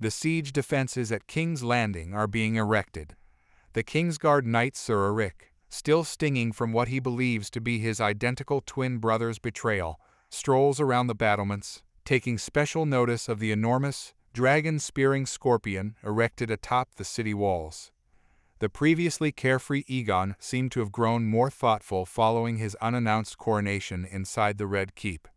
the siege defenses at King's Landing are being erected. The Kingsguard Knight Ser Arryk, still stinging from what he believes to be his identical twin brother's betrayal, strolls around the battlements, taking special notice of the enormous, dragon-spearing scorpion erected atop the city walls. The previously carefree Aegon seemed to have grown more thoughtful following his unannounced coronation inside the Red Keep.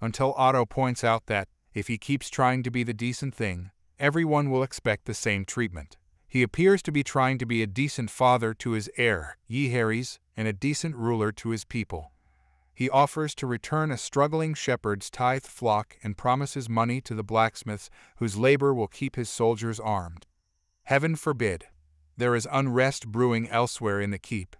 Until Otto points out that, if he keeps trying to be the decent thing, everyone will expect the same treatment. He appears to be trying to be a decent father to his heir, Jaehaerys, and a decent ruler to his people. He offers to return a struggling shepherd's tithe flock and promises money to the blacksmiths whose labor will keep his soldiers armed. Heaven forbid. There is unrest brewing elsewhere in the keep.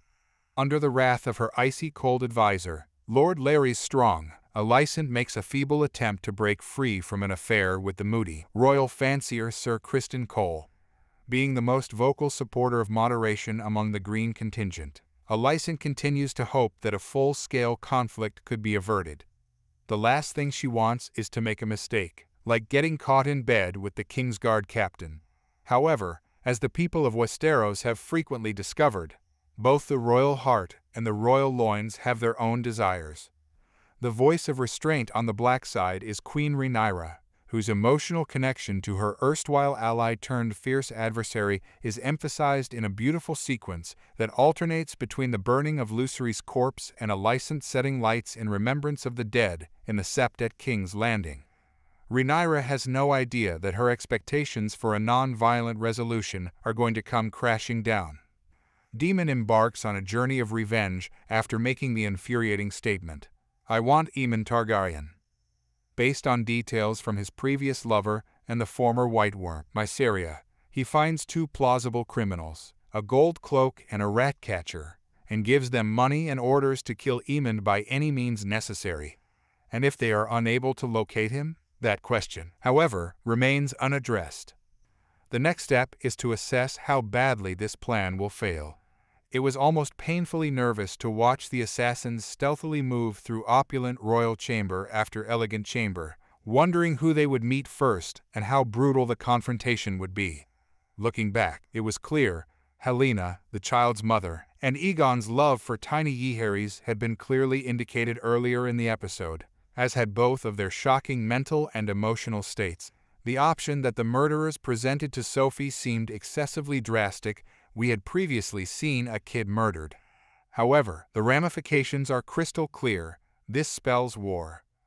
Under the wrath of her icy cold adviser, Lord Larys Strong, Alicent makes a feeble attempt to break free from an affair with the moody, royal fancier Sir Criston Cole being the most vocal supporter of moderation among the Green contingent. Alicent continues to hope that a full-scale conflict could be averted. The last thing she wants is to make a mistake, like getting caught in bed with the Kingsguard captain. However, as the people of Westeros have frequently discovered, both the royal heart and the royal loins have their own desires. The voice of restraint on the black side is Queen Rhaenyra, whose emotional connection to her erstwhile ally turned fierce adversary is emphasized in a beautiful sequence that alternates between the burning of Lucerys' corpse and Alicent setting lights in remembrance of the dead in the sept at King's Landing. Rhaenyra has no idea that her expectations for a non-violent resolution are going to come crashing down. Daemon embarks on a journey of revenge after making the infuriating statement, I want Aemond Targaryen based on details from his previous lover and the former White Worm, Mysaria. He finds two plausible criminals, a gold cloak and a rat catcher, and gives them money and orders to kill Aemond by any means necessary. And if they are unable to locate him, that question, however, remains unaddressed. The next step is to assess how badly this plan will fail. It was almost painfully nervous to watch the assassins stealthily move through opulent royal chamber after elegant chamber, wondering who they would meet first and how brutal the confrontation would be. Looking back, it was clear Helaena, the child's mother, and Aegon's love for tiny Jaehaerys had been clearly indicated earlier in the episode, as had both of their shocking mental and emotional states. The option that the murderers presented to Sophie seemed excessively drastic we had previously seen a kid murdered. However, the ramifications are crystal clear. This spells war.